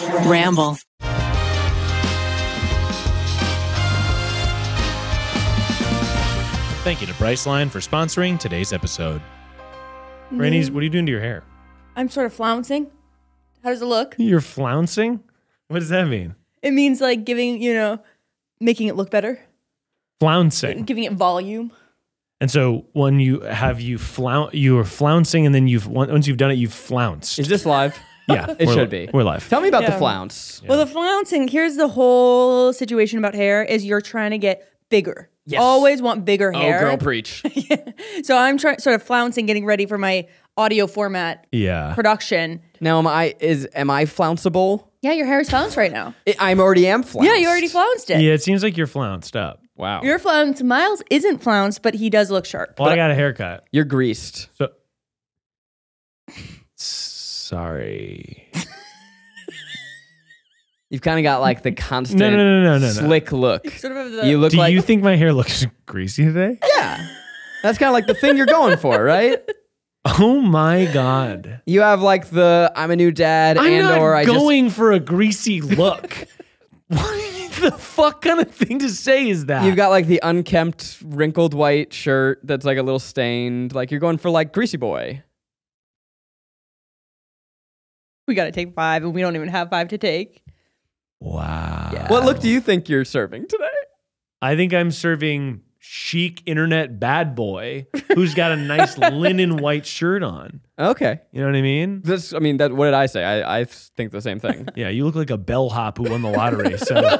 Ramble. Thank you to Priceline for sponsoring today's episode. Rainie's, mm-hmm. what are you doing to your hair? I'm sort of flouncing. How does it look? You're flouncing? What does that mean? It means like giving, you know, making it look better, Flouncing. giving it volume. And so when you have you floun you are flouncing and then you've once you've done it, you've flounced. Is this live? Yeah. It should li- be. We're live. Tell me about the Yeah. flounce. Well, the flouncing, here's the whole situation about hair is you're trying to get bigger. Yes. Always want bigger oh, hair. Oh, girl, preach. So I'm trying sort of flouncing, getting ready for my audio format Yeah. production. now, am I is am I flounceable? Yeah, your hair is flounced right now. I, I'm already am flounced. Yeah, you already flounced it. Yeah, it seems like you're flounced up. Wow. You're flounced. Miles isn't flounced, but he does look sharp. Well, I got a haircut. You're greased. So sorry. You've kind of got like the constant No, no, no, no, no, no. slick look. Sort of the You look Do like you think my hair looks greasy today? yeah. That's kind of like the thing you're going for, right? Oh my god. You have like the I'm a new dad I'm and not or I just going for a greasy look. what the fuck kind of thing to say is that? You've got like the unkempt, wrinkled white shirt that's like a little stained. Like you're going for like greasy boy. We got to take five, and we don't even have five to take. wow. What look do you think you're serving today? I think I'm serving chic internet bad boy who's got a nice linen white shirt on. Okay. You know what I mean? This, I mean, that. What did I say? I, I think the same thing. Yeah, you look like a bellhop who won the lottery. So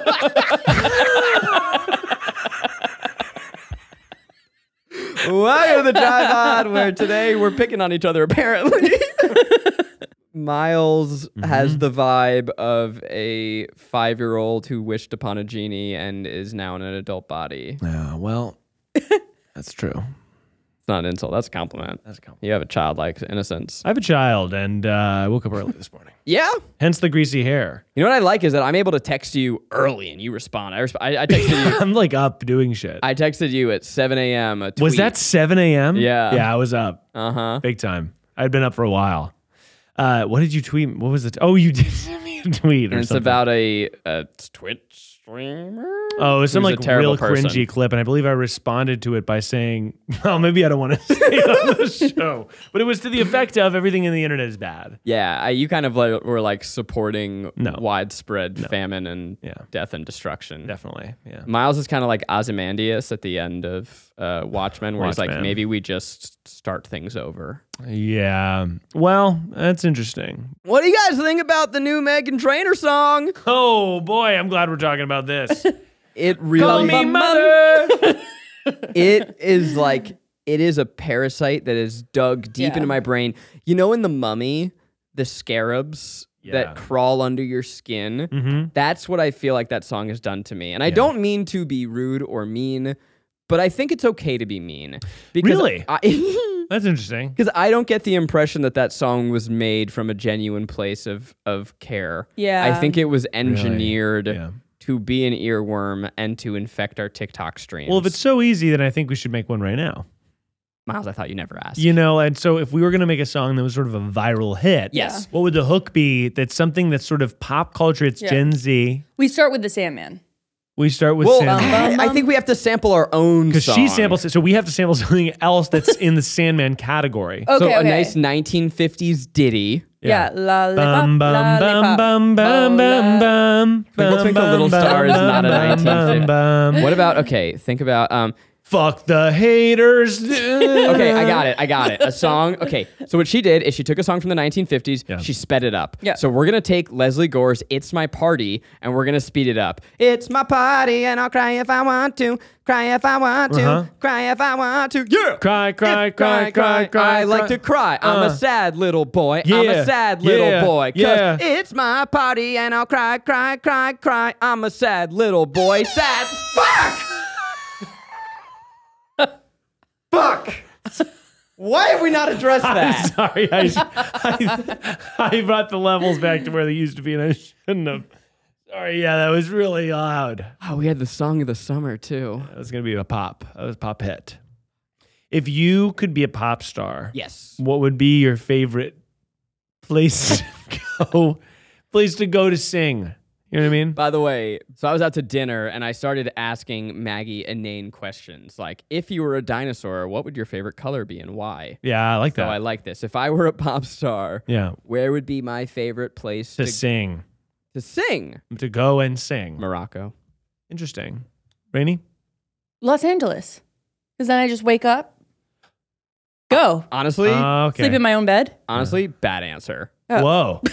Welcome to the Drive On, where today we're picking on each other. Apparently, Miles has the vibe of a five-year-old who wished upon a genie and is now in an adult body. yeah, well, that's true. It's not an insult. That's a compliment. That's a compliment. You have a childlike innocence. I have a child, and uh, I woke up early this morning. Yeah. Hence the greasy hair. You know what I like is that I'm able to text you early and you respond. I, resp- I, I texted you. I'm like up doing shit. I texted you at 7 a.m. was that 7 a.m.? Yeah. Yeah, I was up Uh huh. big time. I'd been up for a while. Uh, what did you tweet? What was it? Oh, you did send me a tweet or it's something. about a, a Twitch streamer. Oh, it was some like real person. cringy clip, and I believe I responded to it by saying, "Well, maybe I don't want to say it on the show," but it was to the effect of everything in the internet is bad. Yeah, I, you kind of like, were like supporting No. widespread famine and Yeah. death and destruction. Definitely, yeah. Miles is kind of like Ozymandias at the end of uh, Watchmen, where he's like, maybe we just start things over. Yeah. Well, that's interesting. What do you guys think about the new Meghan Trainor song? Oh boy, I'm glad we're talking about this. It really Call me mother. it is like it is a parasite that is dug deep Yeah. into my brain. You know, in the Mummy, the scarabs Yeah. that crawl under your skin. Mhm. That's what I feel like that song has done to me. And I don't mean to be rude or mean, but I think it's okay to be mean. Because Really? I, That's interesting. Because I don't get the impression that that song was made from a genuine place of of care. Yeah. I think it was engineered Yeah. To be an earworm and to infect our TikTok streams. Well, if it's so easy, then I think we should make one right now. Miles, I thought you never asked. You know, and so if we were going to make a song that was sort of a viral hit, Yes. what would the hook be? That's something that's sort of pop culture. It's Yeah. Gen Z. We start with the Sandman. We start with well, Sandman. I, I think we have to sample our own because she samples it, so we have to sample something else that's in the Sandman category. Okay, so a nice 1950s ditty. Yeah, lollipop, Bum bum bum lollipop. bum bum bum bum. Twinkle, bum, Twinkle, bum, Little bum, Star is not a bum, 1950. bum, bum. What about okay? Think about um. Fuck the haters. Okay, I got it. I got it. A song. Okay, so what she did is she took a song from the 1950s. Yeah. She sped it up. Yeah. So we're gonna take Lesley Gore's "It's My Party" and we're gonna speed it up. It's my party and I'll cry if I want to. Cry if I want to. Uh-huh. Cry if I want to. Yeah. Cry, cry, If cry, cry, cry. I like to cry. I'm Uh. a sad little boy. I'm Yeah. a sad little Yeah. boy. Cause Yeah. it's my party and I'll cry, cry, cry, cry. I'm a sad little boy. Sad. Fuck. Fuck. Why have we not addressed I'm that? sorry. I, I, I brought the levels back to where they used to be, and I shouldn't have. Sorry. Yeah, that was really loud. Oh, we had the song of the summer too. That was gonna be a pop. That was a pop hit. If you could be a pop star, Yes. what would be your favorite place to go place to go to sing. You know what I mean? By the way, so I was out to dinner and I started asking Maggie inane questions like, if you were a dinosaur, what would your favorite color be and why? Yeah, I like that. So. I like this. If I were a pop star, yeah, where would be my favorite place to to, sing, to sing? to go and sing. Morocco. Interesting. Rainie? Los Angeles. Because then I just wake up, go, Honestly, Uh, okay. sleep in my own bed. honestly, bad answer. Oh. Whoa.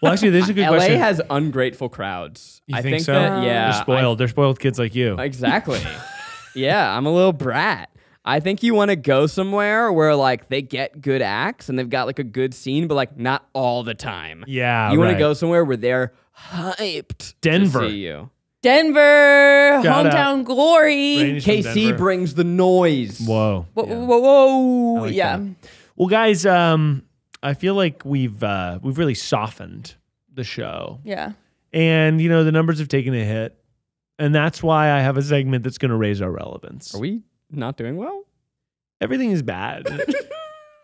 well, actually, this is a good LA question. LA has ungrateful crowds. You I think so? that yeah, They're spoiled. They're spoiled kids like you. Exactly. yeah, I'm a little brat. I think you want to go somewhere where like they get good acts and they've got like a good scene, but like not all the time. yeah. you want right. to go somewhere where they're hyped Denver. to see you. Denver, Shout out. hometown glory. KC brings the noise. Whoa. Whoa, whoa, whoa. like yeah. that. Well, guys, um, I feel like we've uh, we've really softened the show, Yeah. and you know the numbers have taken a hit, and that's why I have a segment that's going to raise our relevance. Are we not doing well? Everything is bad.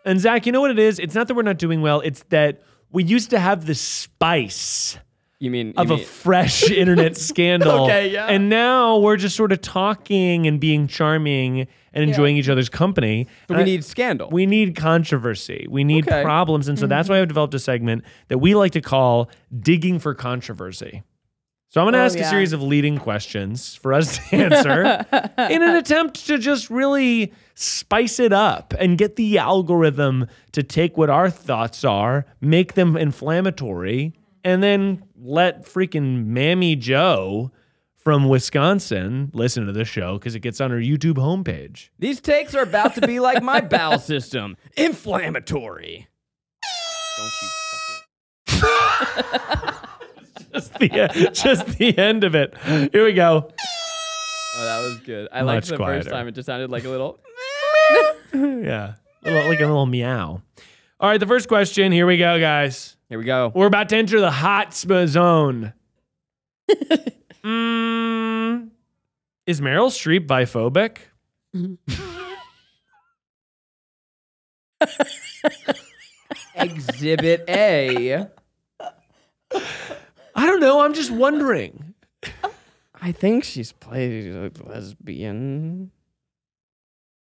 and Zach, you know what it is? It's not that we're not doing well; it's that we used to have the spice You mean you of a fresh internet scandal. Okay, yeah. And now we're just sort of talking and being charming and enjoying each other's company. but And we I- need scandal. we need controversy. We need Okay. problems. And so that's Mm-hmm. why I've developed a segment that we like to call digging for controversy. So I'm going to Oh, ask a series of leading questions for us to answer in an attempt to just really spice it up and get the algorithm to take what our thoughts are, make them inflammatory, and then let freaking Mammy Joe from Wisconsin listen to the show because it gets on her YouTube homepage. These takes are about to be like my bowel system, inflammatory. Don't you fucking. just the just the end of it. Here we go. Oh, that was good. I Much liked the quieter. first time. It just sounded like a little. Yeah, little, like a little meow. All right, the first question. Here we go, guys. Here we go. We're about to enter the hot spa zone. mm, is Meryl Streep biphobic? Exhibit A. I don't know. I'm just wondering. I think she's played a lesbian.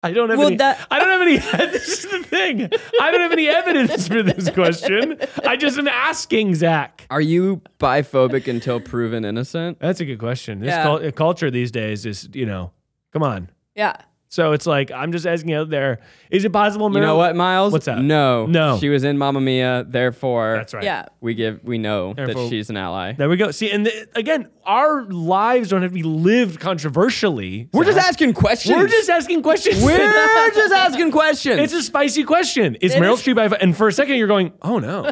I don't have Well, any. that- I don't have any. This is the thing. I don't have any evidence for this question. I just am asking Zach. Are you biphobic until proven innocent? That's a good question. This Yeah. cul- culture these days is, you know, come on. Yeah. So it's like I'm just asking out there: Is it possible? You know what, Miles? What's that? No. No. She was in Mamma Mia, therefore That's right. Yeah. we give we know Therefore- that she's an ally. There we go. See, and th- again, our lives don't have to be lived controversially. We're just asking questions. We're just asking questions. We're just asking questions. It's a spicy question. Is It Meryl is- Streep biphobic? And for a second, you're going, "Oh no."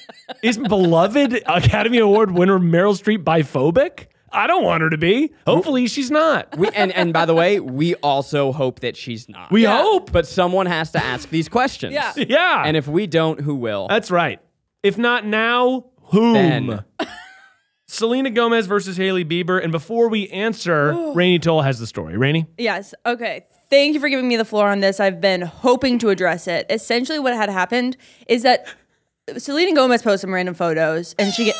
is beloved Academy Award winner Meryl Streep biphobic? I don't want her to be. Hopefully, she's not. we, and and by the way, we also hope that she's not. We Yeah. hope. but someone has to ask these questions. Yeah. Yeah. And if we don't, who will? That's right. If not now, whom? Selena Gomez versus Hailey Bieber. And before we answer, Rainie Toll has the story. Rainie? Yes. Okay. Thank you for giving me the floor on this. I've been hoping to address it. Essentially, what had happened is that Selena Gomez posted some random photos, and she get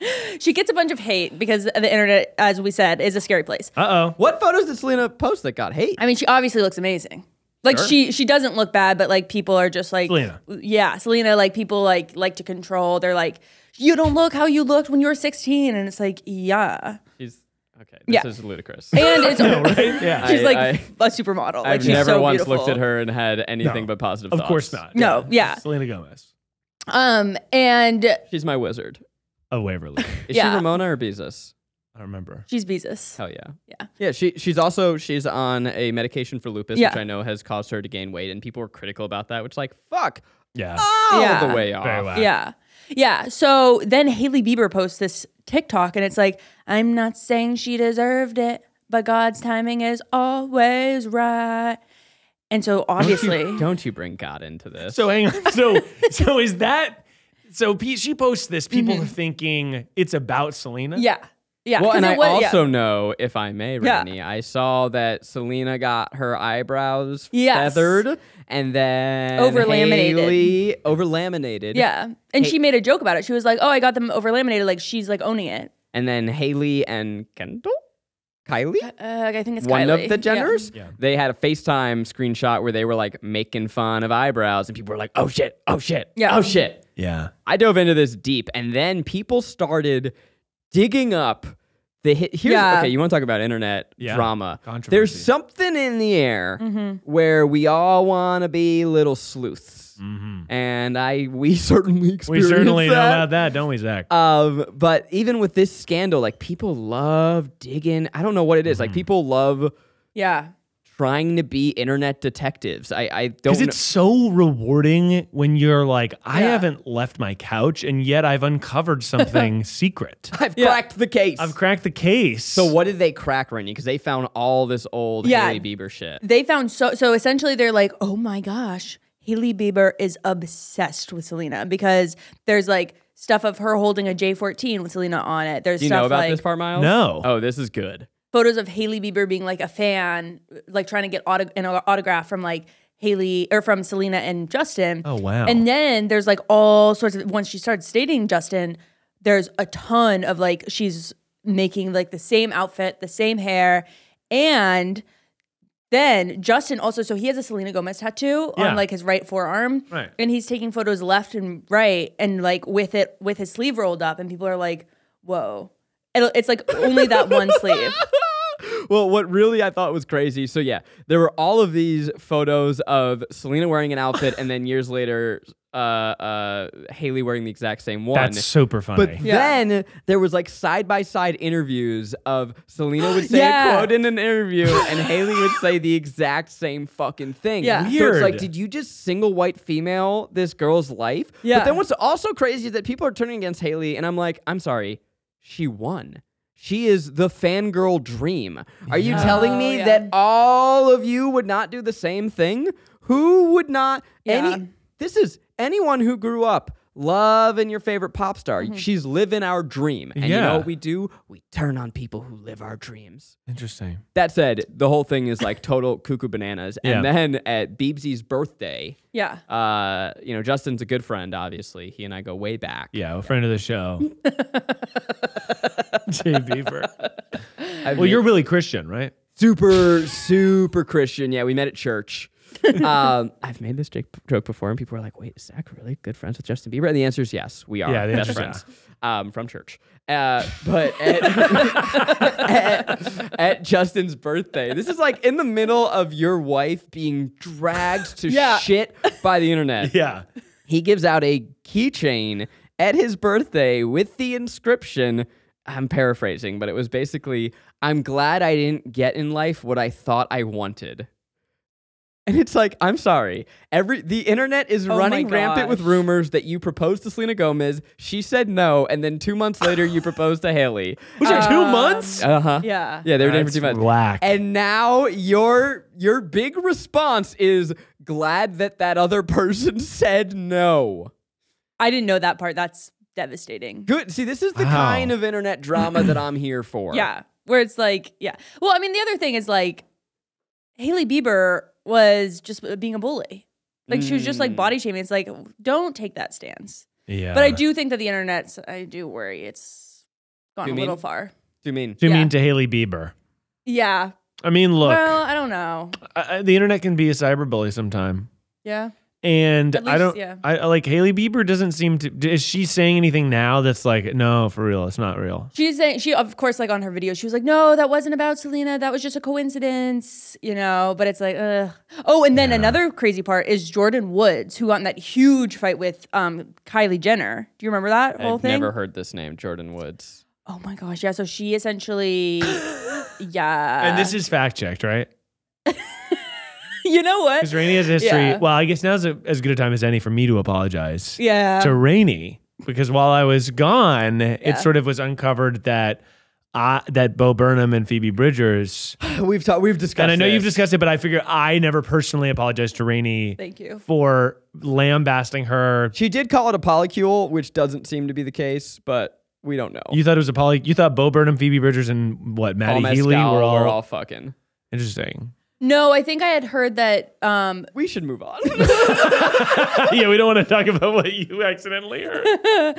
she gets a bunch of hate because the internet, as we said, is a scary place. Uh oh. what photos did Selena post that got hate? I mean, she obviously looks amazing. Like she she doesn't look bad, but like people are just like Selena. Yeah, Selena. Like people like like to control. They're like, you don't look how you looked when you were 16, and it's like, yeah. She's okay. This Yeah. is ludicrous. And it's Right? Yeah. she's I- like I- a supermodel. Like I've she's never so once beautiful. looked at her and had anything No. but positive of thoughts. course not. No, yeah. Selena Gomez. Um, and She's my wizard. Oh, Waverly. Is Yeah. she Ramona or Beezus? I don't remember. she's Beezus. Hell yeah. Yeah. Yeah, she she's also she's on a medication for lupus, Yeah. which I know has caused her to gain weight, and people were critical about that, which like fuck Yeah. all Yeah. the way off. Very well. Yeah. Yeah. So then Hailey Bieber posts this TikTok and it's like, I'm not saying she deserved it, but God's timing is always right. And so obviously, Don't you bring God into this? So hang on. So so is that so she posts this, people Mm-hmm. are thinking it's about Selena? yeah. Yeah. well, and I was- yeah. also know, if I may, Yeah. I saw that Selena got her eyebrows Yes. feathered and then Over-laminated. Hailey over laminated. Yeah. And Hey- she made a joke about it. She was like, "Oh, I got them over laminated." Like she's like owning it. And then Hailey and Kendall, Kylie, Uh, I think it's one Kylie. of the Yeah. Jenners, Yeah. they had a FaceTime screenshot where they were like making fun of eyebrows, and people were like, "Oh shit! Oh shit! Yeah. Oh shit!" Yeah. I dove into this deep, and then people started digging up the hit. Here's, Yeah. Okay, you want to talk about internet Yeah. drama? There's something in the air Mm-hmm. where we all want to be little sleuths, and I we certainly Mm-hmm. We experienced certainly know about that, don't we, Zach? Um, but even with this scandal, like people love digging. I don't know what it is. Mm-hmm. Like people love Yeah. trying to be internet detectives. I I don't. Because know. it's so rewarding when you're like, I Yeah. haven't left my couch and yet I've uncovered something secret. I've cracked the case. I've cracked the case. so what did they crack, Rainie? Because they found all this old Yeah. Hailey Bieber shit. They found so so essentially they're like, "Oh my gosh, Hailey Bieber is obsessed with Selena because there's like stuff of her holding a J14 with Selena on it. There's Do you stuff know about like this part, Miles? No. Oh, this is good. photos of Hailey Bieber being like a fan, like trying to get auto- an autograph from like Hailey or from Selena and Justin. Oh, wow. And then there's like all sorts of once she started dating Justin, there's a ton of like she's making like the same outfit, the same hair, and then Justin also so he has a Selena Gomez tattoo Yeah. on like his right forearm. Right. And he's taking photos left and right and like with it with his sleeve rolled up and people are like, "Whoa." It'll, it's like only that one sleeve. Well, what really I thought was crazy. So yeah, there were all of these photos of Selena wearing an outfit, and then years later, uh, uh, Hailey wearing the exact same one. That's super funny. But Yeah. then there was like side by side interviews of Selena would say Yeah. a quote in an interview and Hailey would say the exact same fucking thing. Yeah. So it's like, did you just single white female this girl's life? Yeah. But then what's also crazy is that people are turning against Hailey, and I'm like, I'm sorry, she won. She is the fangirl dream. Are you telling Oh, me yeah. that all of you would not do the same thing? Who would not? Yeah. Any this is anyone who grew up loving your favorite pop star. Mm-hmm. She's living our dream. And you know what we do? We turn on people who live our dreams. Interesting. That said, the whole thing is like total cuckoo bananas. And Yeah. then at Beebsy's birthday, Yeah. uh, you know, Justin's a good friend, obviously. He and I go way back. Yeah, a friend of the show. Jay Beaver. I Well, you're really Christian, right? super, super Christian. Yeah, we met at church. um, I've made this joke joke before, and people are like, "Wait, is Zach really good friends with Justin Bieber?" And the answer is yes, we are Yeah, best answer's friends um, from church. Uh, but at, at, at Justin's birthday, this is like in the middle of your wife being dragged to Yeah. shit by the internet. Yeah. He gives out a keychain at his birthday with the inscription. I'm paraphrasing, but it was basically, I'm glad I didn't get in life what I thought I wanted. And it's like, I'm sorry. Every the internet is Oh running rampant with rumors that you proposed to Selena Gomez. She said no, and then two months later you proposed to Hailey. Was it two Um, months? Uh huh. Yeah. Yeah, they were dating for two months. whack. And now your your big response is glad that that other person said no. I didn't know that part. That's devastating. Good. See, this is the Wow. kind of internet drama that I'm here for. Yeah. Where it's like, yeah. Well, I mean, the other thing is like, Hailey Bieber was just being a bully. Like, she was just like Mm. body shaming. It's like, don't take that stance. yeah. But I do think that the internet, I do worry it's gone You a mean? little far. Do you mean? Do you Yeah. mean to Hailey Bieber? Yeah. I mean, look, Well, I don't know. I- I- the internet can be a cyberbully sometime. Yeah. And At I don't, yeah. I I- like Hailey Bieber doesn't seem to, is she saying anything now that's like, no, for real, it's not real? She's saying, she, of course, like on her video, she was like, no, that wasn't about Selena. That was just a coincidence, you know? But it's like, ugh. Oh, and then another crazy part is Jordyn Woods, who got in that huge fight with um, Kylie Jenner. Do you remember that whole thing? I've thing? never heard this name, Jordyn Woods. Oh my gosh, yeah. So she essentially, yeah. and this is fact checked, right? you know what? Because Rainie has a history. Yeah. Well, I guess now's a, as good a time as any for me to apologize Yeah. to Rainie because while I was gone, Yeah. it sort of was uncovered that I, that Bo Burnham and Phoebe Bridgers, We've talked. We've discussed. and I know you've discussed it, but I figure I never personally apologized to Rainie Thank you. for lambasting her. She did call it a polycule, which doesn't seem to be the case, but We don't know. You thought it was a poly. You thought Bo Burnham, Phoebe Bridgers, and what Matty Paul Healy Mescal were all, were all fucking. interesting. No, I think I had heard that. Um, We should move on. yeah, we don't want to talk about what you accidentally heard.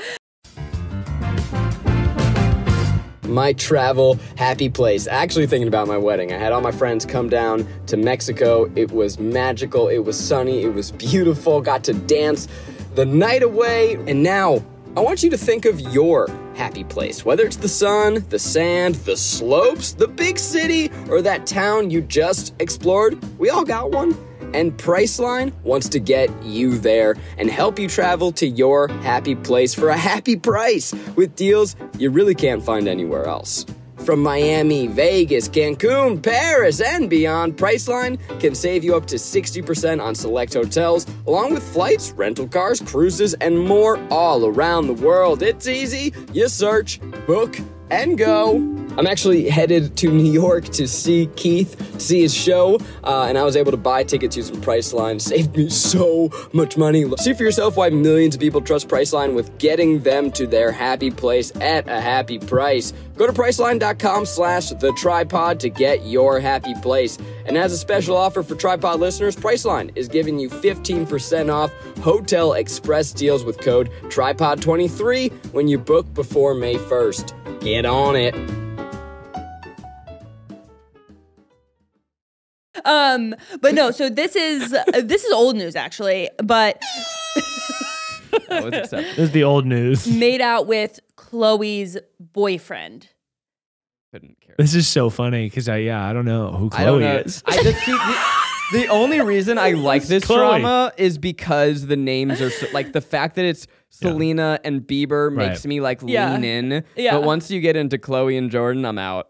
my travel happy place. Actually, thinking about my wedding. I had all my friends come down to Mexico. It was magical, it was sunny, it was beautiful. Got to dance the night away. And now, I want you to think of your happy place. Whether it's the sun, the sand, the slopes, the big city, or that town you just explored, we all got one. And Priceline wants to get you there and help you travel to your happy place for a happy price with deals you really can't find anywhere else. From Miami, Vegas, Cancun, Paris, and beyond, Priceline can save you up to 60% on select hotels, along with flights, rental cars, cruises, and more all around the world. It's easy. You search, book, and go. I'm actually headed to New York to see Keith, see his show, uh, and I was able to buy tickets using Priceline. Saved me so much money. See for yourself why millions of people trust Priceline with getting them to their happy place at a happy price. Go to Priceline.com slash the TryPod to get your happy place. And as a special offer for TryPod listeners, Priceline is giving you 15% off Hotel Express deals with code tripod23 when you book before May 1st. Get on it. Um, but no. So this is uh, this is old news actually, but that was acceptable. This is the old news. made out with Khloé's boyfriend. Couldn't care. This is so funny because I yeah I don't know who Khloé I don't know. is. I just see the, the only reason I like this Khloé. drama is because the names are so, like the fact that it's Selena and Bieber makes Right. me like Yeah. lean in. Yeah. But once you get into Khloé and Jordyn, I'm out.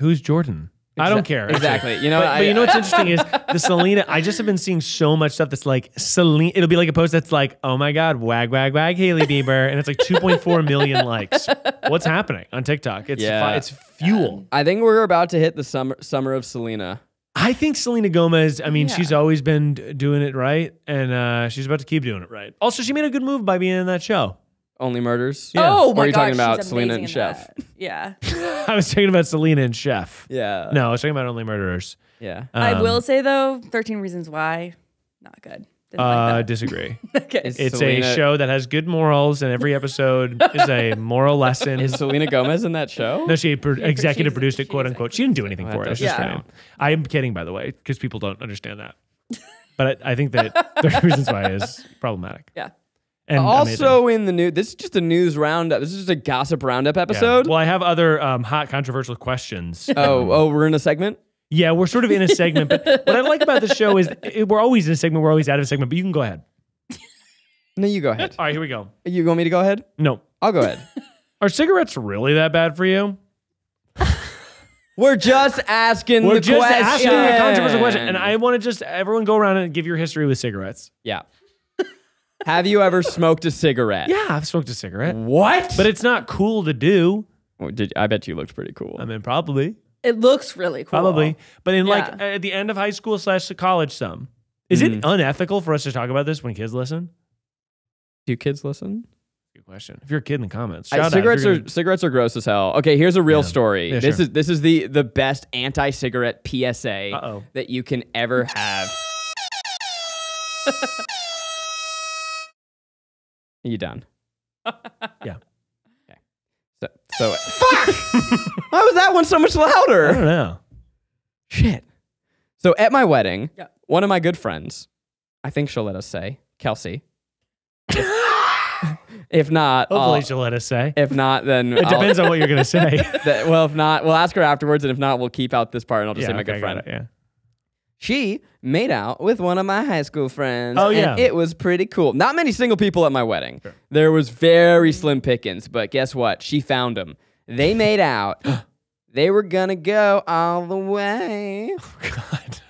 Who's Jordyn? I don't care. Exactly. You know, but, I- but you know what's I- interesting is the Selena. I just have been seeing so much stuff that's like Selena. It'll be like a post that's like, "Oh my God, wag wag wag, Hailey Bieber," and it's like 2.4 million likes. What's happening on TikTok? It's Yeah. fi- it's fuel. I think we're about to hit the summer summer of Selena. I think Selena Gomez. I mean, Yeah. she's always been doing it right, and uh, she's about to keep doing it right. Also, she made a good move by being in that show. Only murders. Yeah. Oh Or my are you god, talking about she's Selena amazing and in Chef? that. Yeah. I was talking about Selena and Chef. Yeah. No, I was talking about Only Murderers. Yeah. I Um, will say though, Thirteen Reasons Why, not good. Didn't Uh, like disagree. okay. Is It's Selena, a show that has good morals, and every episode is a moral lesson. Is Selena Gomez in that show? no, she pro- executive she's- produced it, she's quote unquote. She didn't do anything Oh, for it. It's just does her count. name. I am kidding, by the way, because people don't understand that. But I, I think that the reasons why is problematic. Yeah. And also in the news, this is just a news roundup. This is just a gossip roundup amazing. Yeah. episode. Well, I have other um, hot controversial questions. oh, oh, we're in a segment. yeah, we're sort of in a segment, but what I like about the show is it, we're always in a segment. We're always out of a segment, but you can go ahead. No, you go ahead. All right, here we go. You want me to go ahead? No, I'll go ahead. are cigarettes really that bad for you? We're just asking We're the just question. asking a controversial question, and I want to just everyone go around and give your history with cigarettes. yeah. Have you ever smoked a cigarette? Yeah, I've smoked a cigarette, What? but it's not cool to do. Oh, did, I bet you looked pretty cool. I mean, probably, It looks really cool. probably, but in like Yeah. at the end of high school slash college, some is it mm-hmm. unethical for us to talk about this when kids listen? Do kids listen? Good question. If you're a kid in the comments, shout out if cigarettes you're are gonna- cigarettes are gross as hell. Okay, here's a real Yeah. story. Yeah, this sure. is this is the the best anti-cigarette PSA Uh-oh. that you can ever have. you done? Yeah. Okay. So, so fuck. Why was that one so much louder? I don't know. Shit. So at my wedding, Yeah. one of my good friends, I think she'll let us say, Kelsey. if not, Hopefully, I'll- she'll let us say. if not, then It I'll- depends on what you're gonna say. that- well, if not, we'll ask her afterwards, and if not, we'll keep out this part, and I'll just yeah, say my okay, good friend. it, Yeah. She made out with one of my high school friends. Oh, and yeah. it was pretty cool. Not many single people at my wedding. There was very slim pickings, but guess what? She found them. They made out. they were gonna go all the way. Oh, God.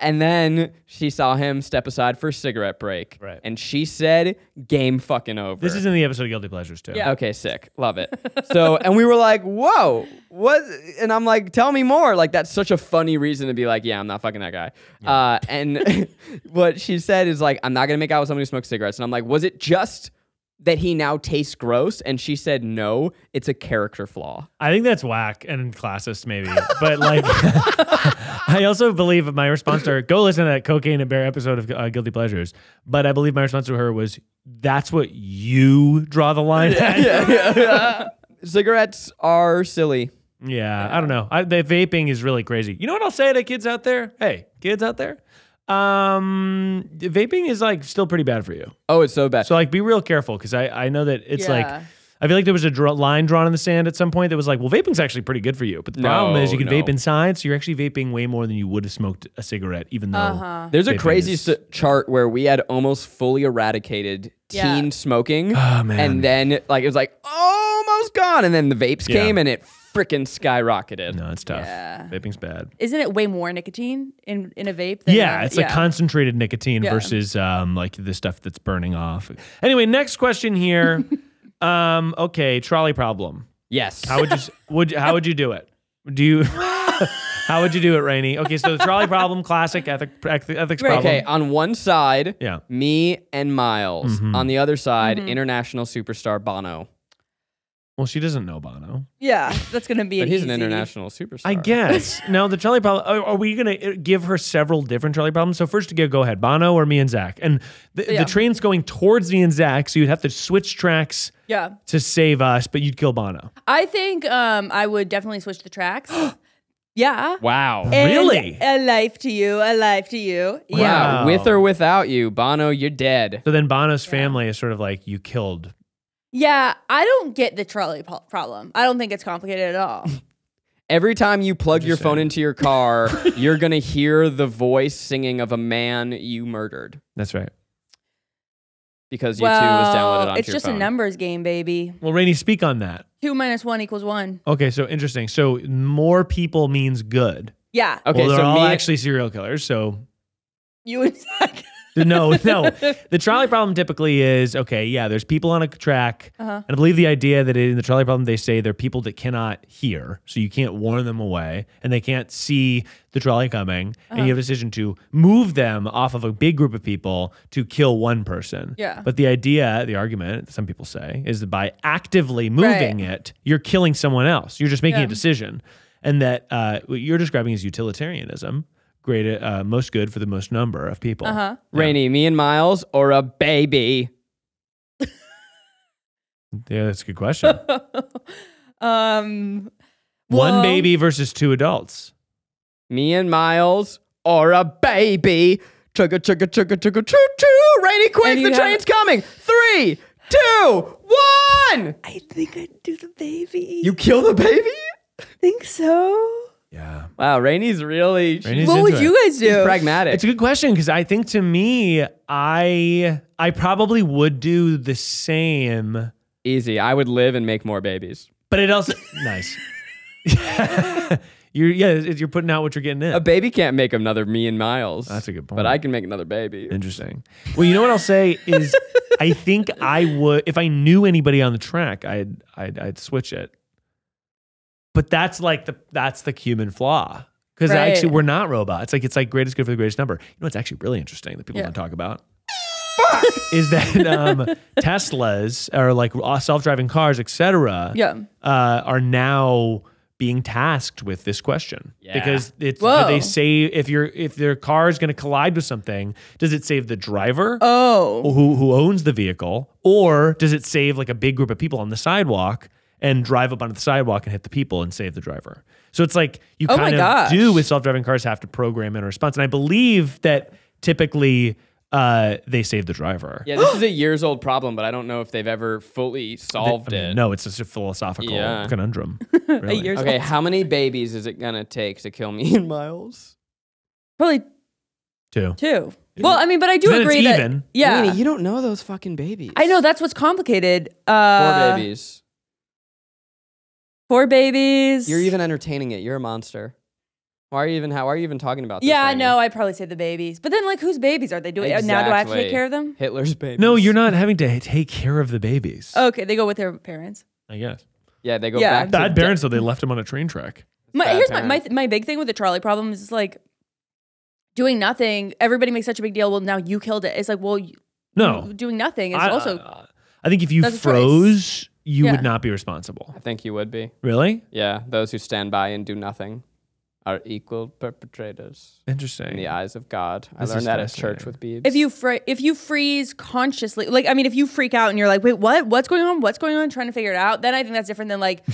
And then she saw him step aside for a cigarette break. Right. And she said, game fucking over. This is in the episode of Guilty Pleasures too. Yeah. Okay, sick. Love it. So, and we were like, whoa, what? And I'm like, tell me more. Like, that's such a funny reason to be like, yeah, I'm not fucking that guy. Uh, and what she said is like, I'm not going to make out with somebody who smokes cigarettes. And I'm like, was it just that he now tastes gross? And she said, no, it's a character flaw. I think that's whack and classist, maybe. But like, I also believe my response to her, go listen to that Cocaine and Bear episode of uh, Guilty Pleasures. But I believe my response to her was, that's what you draw the line at. Cigarettes are silly. Yeah, I don't know. I, the vaping is really crazy. You know what I'll say to kids out there? Hey, kids out there, um, vaping is like still pretty bad for you. Oh, it's so bad. So like, be real careful because I I know that it's like. I feel like there was a draw, line drawn in the sand at some point that was like, well, vaping's actually pretty good for you. But the problem is you can No, vape inside, so you're actually vaping way more than you would have smoked a cigarette, even though. Uh-huh. There's a Vaping crazy is- s- chart where we had almost fully eradicated Yeah. teen smoking. Oh, man. And then like it was like almost gone. And then the vapes Yeah. came and it freaking skyrocketed. No, it's tough. Yeah. Vaping's bad. Isn't it way more nicotine in, in a vape? Than Yeah, a- it's like concentrated nicotine Yeah. versus um, like the stuff that's burning off. Anyway, next question here. um, okay, trolley problem. Yes. How would you would how would you do it? Do you how would you do it, Rainie? Okay, so the trolley problem, classic ethic, ethic- ethics problem. okay, on one side, Yeah. me and Miles. Mhm. On the other side, Mm-hmm. international superstar Bono. Well, she doesn't know Bono. Yeah, that's gonna be. But he's easy. an international superstar. I guess. now the trolley problem. Are, are we gonna uh, give her several different trolley problems? So first, to go, go ahead, Bono or me and Zach. And the, Yeah. the train's going towards me and Zach, so you'd have to switch tracks Yeah, to save us, but you'd kill Bono. I think um I would definitely switch the tracks. yeah. Wow. And Really? A life to you, a life to you. Yeah. Wow. With or without you, Bono, you're dead. So then Bono's family is sort of like you killed. Yeah, I don't get the trolley po- problem. I don't think it's complicated at all. Every time you plug your phone into your car, you're going to hear the voice singing of a man you murdered That's right. because YouTube was downloaded well, onto it's your just phone. a numbers game, baby. Well, Rainie, speak on that. Two minus one equals one. Okay, so interesting. So more people means good. Yeah. Okay, well, they're so all me, actually serial killers. So You and Zach. No, no. The trolley problem typically is okay. Yeah, there's people on a track, Uh-huh. and I believe the idea that in the trolley problem they say there are people that cannot hear, so you can't warn them away, and they can't see the trolley coming, and Uh-huh. you have a decision to move them off of a big group of people to kill one person. Yeah. But the idea, the argument, some people say, is that by actively moving it, you're killing someone else. You're just making Yeah. a decision, and that uh, what you're describing is utilitarianism. Great, uh, most good for the most number of people. Uh huh. Rainie, me and Miles, or a baby? Yeah, that's a good question. um. One well, baby versus two adults. Me and Miles, or a baby? Chugga, chugga, chugga, chugga, choo, choo. Rainie, quick, the train's coming. Three, two, one. I think I'd do the baby. You kill the baby? think so? Yeah. Wow, Rainie's really Rainie's what would it. you guys do? pragmatic. It's a good question because I think to me, I I probably would do the same, Easy. I would live and make more babies. but it also nice. you're yeah, you're putting out what you're getting in. A baby can't make another me and Miles. That's a good point. But I can make another baby. Interesting. Well, you know what I'll say is, I think I would if I knew anybody on the track, I'd I'd, I'd switch it. But that's like the that's the human flaw because Right. actually we're not robots. Like it's like greatest good for the greatest number. You know what's actually really interesting that people Yeah. don't talk about is that um, Teslas or like self-driving cars, etc. Yeah. uh, are now being tasked with this question Yeah. because it's do Whoa. they say if your if their car is going to collide with something does it save the driver Oh. who who owns the vehicle or does it save like a big group of people on the sidewalk and drive up onto the sidewalk and hit the people and save the driver so it's like you Oh kind of gosh. do with self-driving cars have to program in a response and i believe that typically uh, they save the driver Yeah, this is a years old problem, but I don't know if they've ever fully solved I mean, it. no it's just a philosophical Yeah. conundrum A really. year's Okay, old. how many babies is it gonna take to kill me and Miles? Probably two. two. Well, I mean, but I do Then it's agree that even. yeah. Rainie, you don't know those fucking babies. I know that's what's complicated. Four Uh, babies. Four babies. You're even entertaining it. You're a monster. Why are you even? How why are you even talking about this? Yeah, I Rainie? know. I'd probably say the babies, but then like, whose babies are they doing? Now do I have to take care of them? Hitler's babies. No, you're not having to take care of the babies. Okay, they go with their parents. I guess. Yeah, they go Yeah. back. Bad to parents, though, they left him on a train track. My, Bad here's my, my parents. my big thing with the trolley problem is like doing nothing. Everybody makes such a big deal. Well, now you killed it. It's like, well, you, No. doing nothing is I, also I, I think if you That's choice. froze, you Yeah. would not be responsible. I think you would be. Really? Yeah, those who stand by and do nothing are equal perpetrators Interesting. in the eyes of God. I This is learned that at church with Beebs. If you fr- if you freeze consciously, like I mean, if you freak out and you're like, wait, what? What's going on? What's going on? Trying to figure it out. Then I think that's different than like,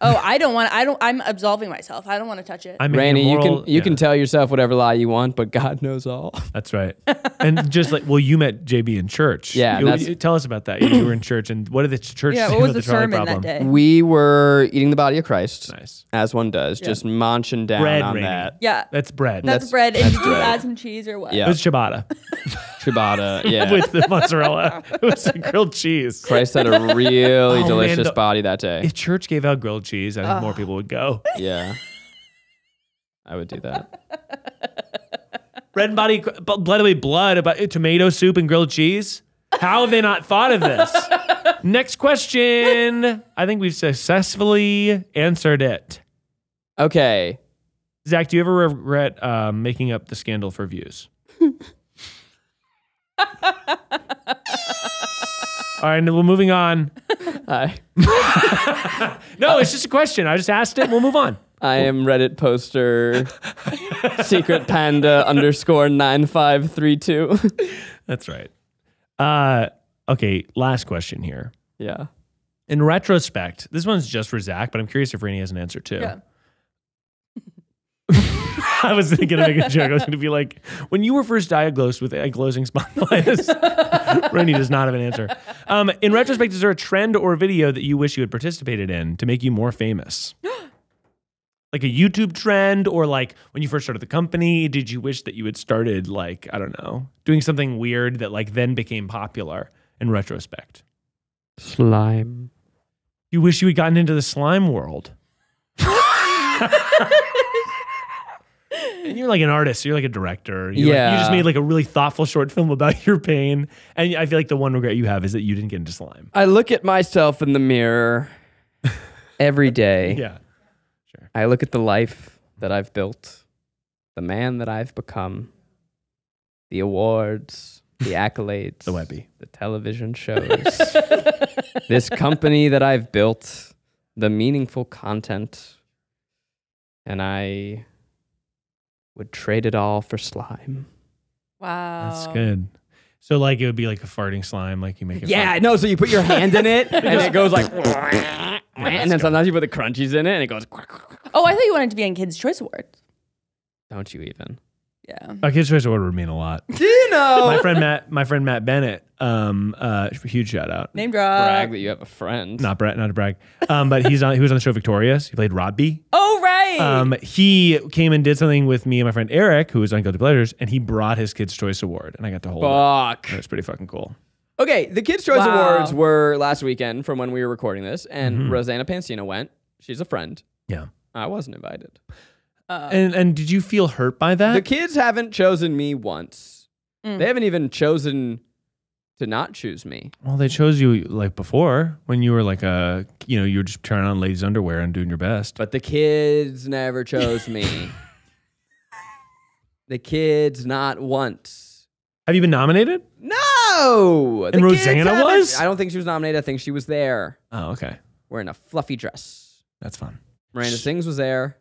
oh, I don't want. I don't. I'm absolving myself. I don't want to touch it. I mean, Randy, you can you yeah, can tell yourself whatever lie you want, but God knows all. That's right. and just like, well, you met JB in church. Yeah, You- you- tell us about that. You, you were in church, and what did the church yeah. say What was about the the sermon problem? that day? We were eating the body of Christ, Nice. as one does, just munching down Bread, on Rainie. that. Yeah, That's bread. that's, That's- bread. And that's did you bread. add some cheese or what? Yeah. it was ciabatta Ciabatta, yeah. with the mozzarella. It was the grilled cheese. Christ had a really Oh, man, delicious the- body that day. If church gave out grilled cheese, I think more people would go. Yeah. I would do that. Bread and body, but by the way, blood about tomato soup and grilled cheese. How have they not thought of this? Next question. I think we've successfully answered it. Okay. Zach, do you ever regret um, making up the scandal for views? All right, well, moving on. I No, it's just a question. I just asked it. We'll move on. I am Reddit poster secret panda underscore nine five three two. That's right. Uh, okay, last question here. Yeah. In retrospect, this one's just for Zach, but I'm curious if Rainie has an answer too. Yeah. I was going to make a joke. I was going to be like, when you were first diagnosed with ankylosing spondylitis, Rainie does not have an answer. Um, in retrospect, is there a trend or video that you wish you had participated in to make you more famous? like a YouTube trend, or like when you first started the company, did you wish that you had started like I don't know, doing something weird that like then became popular in retrospect? Slime. You wish you had gotten into the slime world. and you're like an artist, you're like a director. You're like- you just made like a really thoughtful short film about your pain. And I feel like the one regret you have is that you didn't get into slime. I look at myself in the mirror every day. Yeah. Sure. I look at the life that I've built, the man that I've become, the awards, the accolades, The Webby. the television shows, this company that I've built, the meaningful content, and I would trade it all for slime. Wow. That's good. So like it would be like a farting slime, like you make it. Yeah, fart- no. So you put your hand in it, and it goes like, and then sometimes you put the crunchies in it, and it goes. Oh, I thought you wanted to be on Kids Choice Awards. Don't you even? Yeah. A kid's choice award would mean a lot. Do you know? my friend Matt, my friend Matt Bennett, um, uh, huge shout out. Name drop. brag that you have a friend. Not brag, not to brag, um, but he's on. He was on the show Victorious. He played Robbie. Oh right. Um, he came and did something with me and my friend Eric, who was on Guilty Pleasures, and he brought his Kids Choice Award, and I got to hold it. Fuck. It was pretty fucking cool. Okay, the Kids' Choice Wow. Awards were last weekend from when we were recording this, and Mm-hmm. Rosanna Pansino went. She's a friend. Yeah. I wasn't invited. And and did you feel hurt by that? The kids haven't chosen me once. Mm. They haven't even chosen to not choose me. well, they chose you like before when you were like a, you know, you were just turning on ladies' underwear and doing your best. But the kids never chose me. the kids not once. Have you been nominated? No. And kids Rosanna was? I don't think she was nominated. I think she was there Oh, okay, wearing a fluffy dress. that's fun. Miranda Sings was there.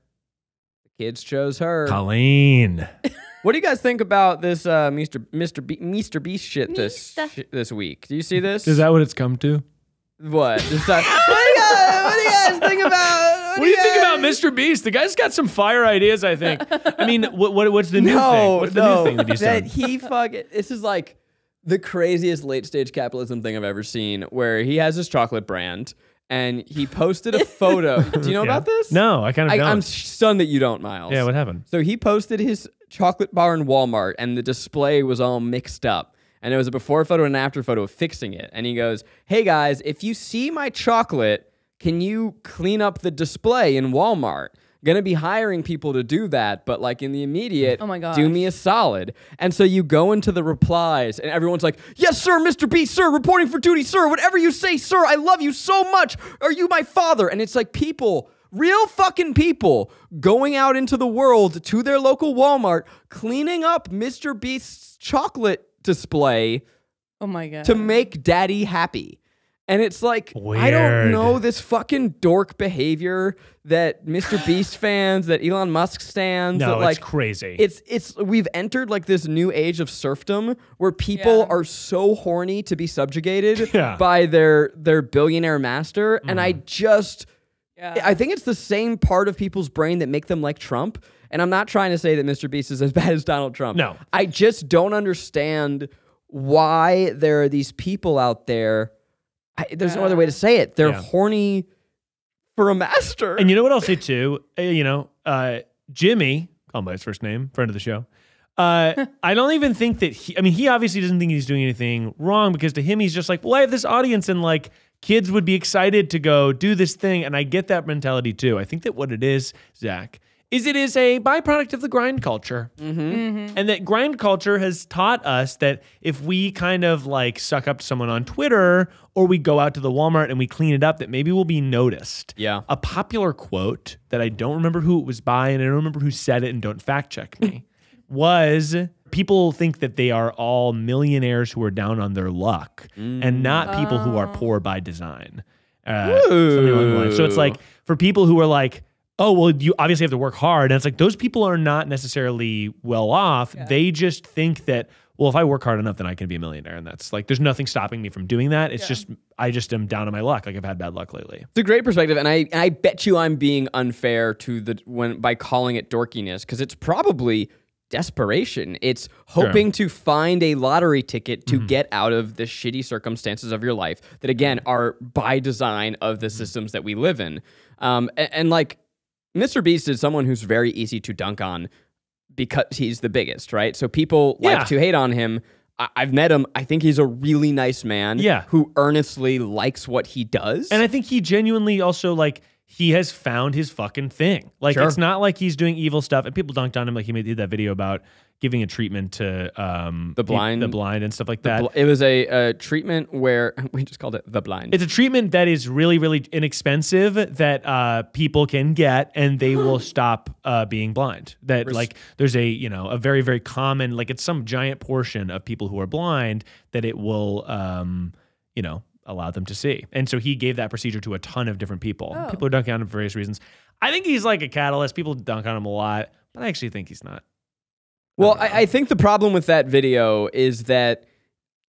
The kids chose her. Colleen. What do you guys think about this uh, Mr. Mr. Be- Mr. Beast shit this Mr. sh- this week? Do you see this? Is that what it's come to? what? This time- what, do you guys, what do you guys think about? What do you think about Mr. Beast? The guy's got some fire ideas, I think. I mean, what, what what's the new thing? No, What's the no, new thing that he's that done? he fucking. This is like the craziest late stage capitalism thing I've ever seen. Where he has his chocolate brand and he posted a photo. do you know Yeah. about this? No, I kind of I, don't. I'm stunned that you don't, Miles. yeah, what happened? So he posted his chocolate bar in Walmart, and the display was all mixed up. And it was a before photo and an after photo of fixing it. And he goes, Hey guys, if you see my chocolate, can you clean up the display in Walmart? Gonna be hiring people to do that, but like in the immediate, Oh my do me a solid. And so you go into the replies, and everyone's like, Yes, sir, Mr. B, sir, reporting for duty, sir, whatever you say, sir, I love you so much. Are you my father? And it's like people real fucking people going out into the world to their local Walmart, cleaning up Mr. Beast's chocolate display oh my god. to make daddy happy. And it's like I don't know this fucking dork behavior that Mr. Beast fans, that Elon Musk stands, No, that like it's crazy. it's it's we've entered like this new age of serfdom where people Yeah. are so horny to be subjugated Yeah. by their their billionaire master and I mm-hmm. just Yeah. I think it's the same part of people's brain that make them like Trump and I'm not trying to say that Mr. Beast is as bad as Donald Trump. No. I just don't understand why there are these people out there I, there's no other way to say it. They're Yeah. horny for a master. And you know what I'll say too? Uh, you know, uh, Jimmy, call him by his first name, friend of the show. Uh, I don't even think that he, I mean, he obviously doesn't think he's doing anything wrong because to him, he's just like, well, I have this audience and like kids would be excited to go do this thing. And I get that mentality too. I think that what it is, Zach, is it is a byproduct of the grind culture. Mm-hmm. Mm-hmm. And that grind culture has taught us that if we kind of like suck up to someone on Twitter or we go out to the Walmart and we clean it up, that maybe we'll be noticed. Yeah. A popular quote that I don't remember who it was by and I don't remember who said it and don't fact check me was people think that they are all millionaires who are down on their luck and not people who are poor by design. Uh, something along the lines. So it's like for people who are like, oh, well, you obviously have to work hard. And it's like those people are not necessarily well off. They just think that, well, if I work hard enough, then I can be a millionaire. And that's like, there's nothing stopping me from doing that. It's just, I just am down on my luck. Like I've had bad luck lately. It's a great perspective, and I and I bet you I'm being unfair to the when by calling it dorkiness because it's probably desperation. It's hoping to find a lottery ticket to mm-hmm. get out of the shitty circumstances of your life that again mm-hmm. are by design of the mm-hmm. systems that we live in. Um, and, and like Mr. Beast is someone who's very easy to dunk on because he's the biggest, right? So people Yeah. like to hate on him. I- I've met him. I think he's a really nice man. Yeah. Who earnestly likes what he does. And I think he genuinely also like he has found his fucking thing. Like Sure. it's not like he's doing evil stuff. And people dunked on him like he made that video about giving a treatment to um The blind- the blind and stuff like that. Bl- It was a, a treatment where we just called it the blind. it's a treatment that is really, really inexpensive that uh, people can get, and they will stop uh, being blind. That like there's a you know a very, very common like it's some giant portion of people who are blind that it will um, you know allow them to see. And so he gave that procedure to a ton of different people. Oh. People are dunking on him for various reasons. I think he's like a catalyst. People dunk on him a lot, but I actually think he's not. well, I, I think the problem with that video is that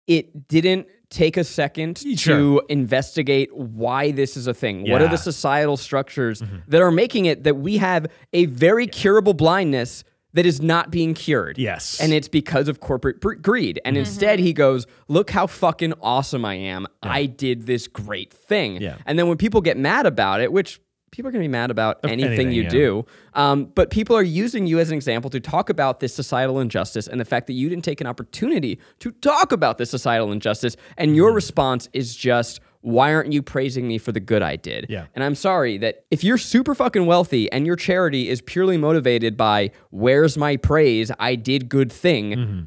it didn't take a second Sure. to investigate why this is a thing. What are Mm-hmm. the societal structures that are making it that we have a very curable blindness that is not being cured? Yes. And it's because of corporate br- greed. And instead, he goes, Look how fucking awesome I am. I did this great thing. Yeah. And then when people get mad about it, which people are going to be mad about anything, anything, you yeah. do, um, but people are using you as an example to talk about this societal injustice and the fact that you didn't take an opportunity to talk about this societal injustice. And your Mm-hmm. response is just, why aren't you praising me for the good I did? Yeah. And I'm sorry that if you're super fucking wealthy and your charity is purely motivated by where's my praise, I did good thing, Mm-hmm.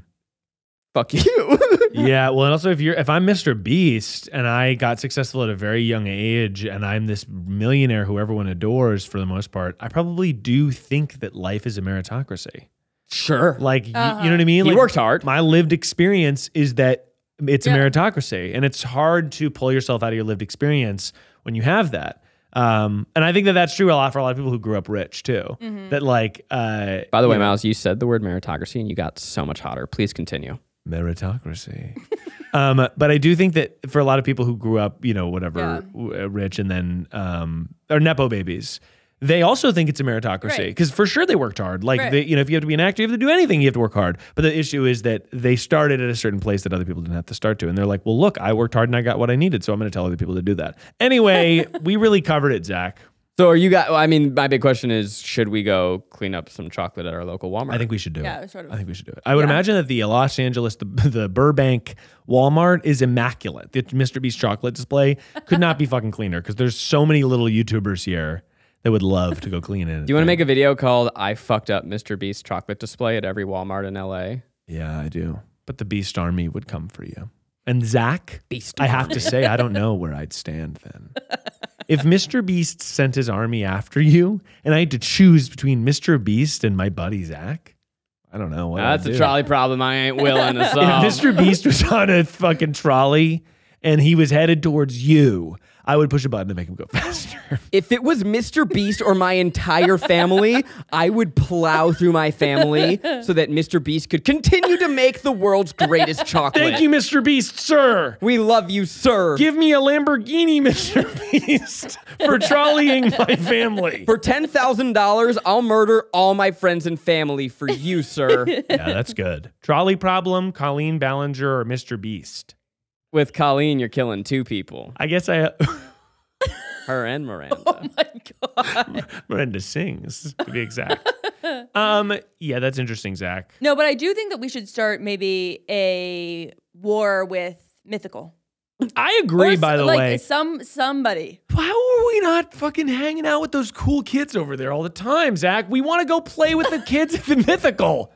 fuck you. yeah, well, and also if you're if I'm Mr. Beast and I got successful at a very young age and I'm this millionaire who everyone adores for the most part, I probably do think that life is a meritocracy. sure. Like y- you know what I mean? He like, worked hard. My lived experience is that it's a meritocracy, and it's hard to pull yourself out of your lived experience when you have that. Um, and I think that that's true a lot for a lot of people who grew up rich too. That like, uh, By the way, know, Miles, you said the word meritocracy and you got so much hotter. Please continue. meritocracy. um, but I do think that for a lot of people who grew up, you know, whatever, Yeah. w- uh, rich and then um, are nepo babies, they also think it's a meritocracy Right. because for sure they worked hard. Like, Right. they, you know, if you have to be an actor, you have to do anything. You have to work hard. But the issue is that they started at a certain place that other people didn't have to start to, and they're like, "Well, look, I worked hard and I got what I needed, so I'm going to tell other people to do that." Anyway, we really covered it, Zach. So are you got? I mean, my big question is: Should we go clean up some chocolate at our local Walmart? I think we should do Yeah, it. sort of. I think we should do it. I would imagine that the Los Angeles, the, the Burbank Walmart is immaculate. The Mr. Beast chocolate display could not be fucking cleaner because there's so many little YouTubers here that would love to go clean it. Do you want to make a video called "I fucked up Mr. Beast chocolate display at every Walmart in LA"? Yeah, I do. But the Beast Army would come for you. And Zach, Beast I have to say, I don't know where I'd stand then. If Mr. Beast sent his army after you, and I had to choose between Mr. Beast and my buddy Zach, I don't know. What That's I'd a do. trolley problem I ain't willing to solve. If. Mr. Beast was on a fucking trolley and he was headed towards you, I would push a button to make him go faster. If it was Mr. Beast or my entire family, I would plow through my family so that Mr. Beast could continue to make the world's greatest chocolate. Thank you, Mr. Beast, sir. We love you, sir. Give me a Lamborghini, Mr. Beast, for trolleying my family. For $10,000, I'll murder all my friends and family for you, sir. yeah, that's good. Trolley problem, Colleen Ballinger, or Mr. Beast. With Colleen, you're killing two people I guess I her and Miranda. Oh my God. Miranda sings to be exact. um, yeah, that's interesting, Zach. No, but I do think that we should start maybe a war with mythical. I agree. Or by the like way, some somebody. how are we not fucking hanging out with those cool kids over there all the time, Zach? We want to go play with the kids at the mythical.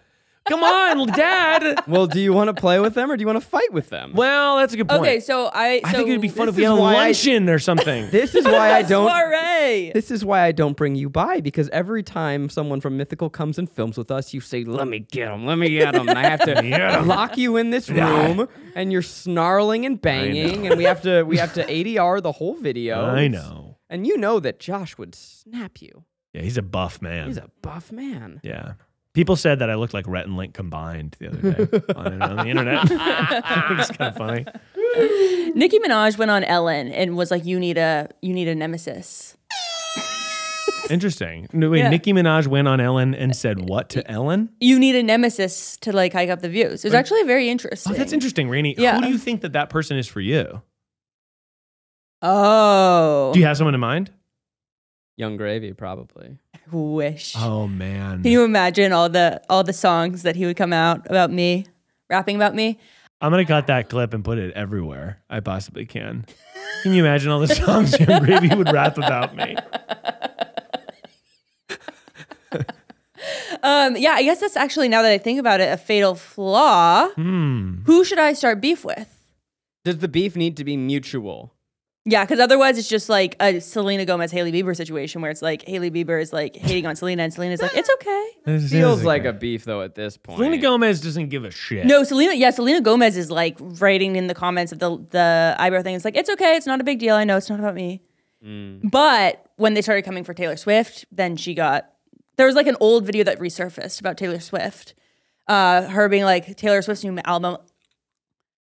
Come on, Dad. well, do you want to play with them or do you want to fight with them? Well, that's a good point. Okay, so I. I so think it'd be fun if we had a why I- luncheon or something. This is why I don't. Soiree. This is why I don't bring you by because every time someone from Mythical comes and films with us, you say, "Let me get him, let me get him," and I have to lock you in this room, and you're snarling and banging, and we have to we have to ADR the whole video. I know. and you know that Josh would snap you. Yeah, he's a buff man. He's a buff man. Yeah. People said that I looked like Rhett and Link combined the other day on, on the internet. it's kind of funny. Nicki Minaj went on Ellen and was like, "You need a you need a nemesis." Interesting. No, wait, Yeah. Nicki Minaj went on Ellen and said what to Ellen? You need a nemesis to like hike up the views. It was actually very interesting. Oh, that's interesting, Rainie. Yeah. Who do you think that that person is for you? Oh, Do you have someone in mind? Yung Gravy, probably. Wish. Oh man, Can you imagine all the all the songs that he would come out about me, rapping about me? I'm gonna cut that clip and put it everywhere I possibly can. Can you imagine all the songs Yung Gravy would rap about me? Um, yeah, I guess that's actually now that I think about it, a fatal flaw. Hmm. Who should I start beef with? Does the beef need to be mutual? Yeah, because otherwise it's just like a Selena Gomez Hailey Bieber situation where it's like Hailey Bieber is like hating on Selena and Selena's like it's okay. This Feels is like a beef though at this point. Selena Gomez doesn't give a shit. No, Selena. Yeah, Selena Gomez is like writing in the comments of the the eyebrow thing. It's like it's okay. It's not a big deal. I know it's not about me. But when they started coming for Taylor Swift, then she got there was like an old video that resurfaced about Taylor Swift. Uh, her being like Taylor Swift's new album,